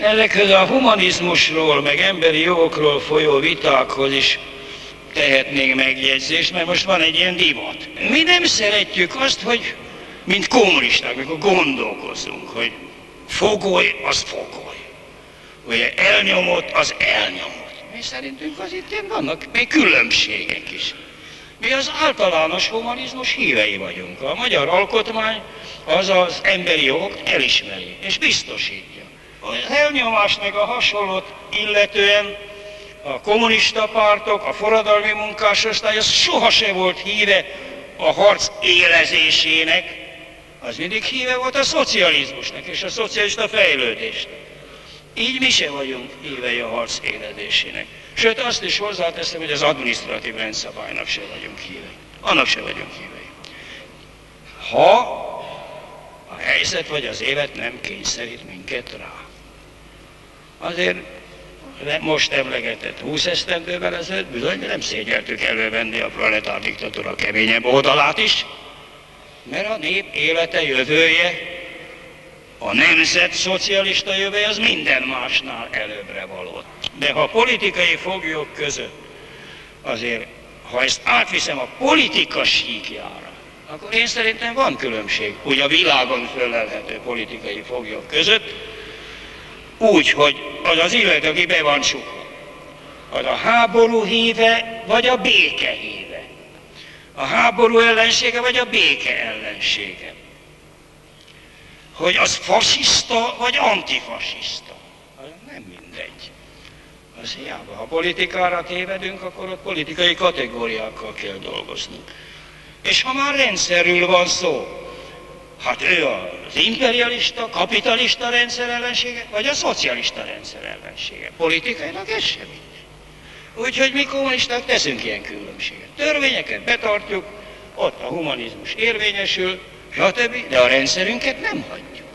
Ezekhez a humanizmusról, meg emberi jogokról folyó vitákhoz is tehetnénk megjegyzést, mert most van egy ilyen divat. Mi nem szeretjük azt, hogy mint kommunisták, amikor gondolkozunk, hogy fogoly, az fogoly. Hogy elnyomott, az elnyomott. Mi szerintünk az itt vannak még különbségek is. Mi az általános humanizmus hívei vagyunk. A magyar alkotmány az az emberi jogokat elismeri és biztosítja. Az elnyomás meg a hasonlót illetően a kommunista pártok, a forradalmi munkásosztály, az sohasem volt híve a harc élezésének, az mindig híve volt a szocializmusnak és a szocialista fejlődésnek. Így mi se vagyunk hívei a harc élezésének. Sőt, azt is hozzáteszem, hogy az adminisztratív rendszabálynak se vagyunk hívei. Annak se vagyunk hívei. Ha a helyzet vagy az élet nem kényszerít minket rá. Azért most emlegetett 20 esztendővel ezelőtt bizony nem szégyeltük elővenni a proletár diktatúra keményebb oldalát is, mert a nép élete jövője, a nemzet szocialista jövője az minden másnál előbbre való. De ha a politikai foglyok között azért, ha ezt átviszem a politika síkjára, akkor én szerintem van különbség úgy a világon fölelhető politikai foglyok között, úgy, hogy az az aki be van csukva, az a háború híve, vagy a béke híve. A háború ellensége, vagy a béke ellensége. Hogy az fasiszta, vagy antifasiszta. Az nem mindegy. Az hiába. Ha politikára tévedünk, akkor a politikai kategóriákkal kell dolgoznunk. És ha már rendszerről van szó, Hát ő az imperialista, kapitalista rendszer ellensége, vagy a szocialista rendszer ellensége. Politikailag ez semmi. Úgyhogy mi kommunisták teszünk ilyen különbséget. Törvényeket betartjuk, ott a humanizmus érvényesül, stb., de a rendszerünket nem hagyjuk.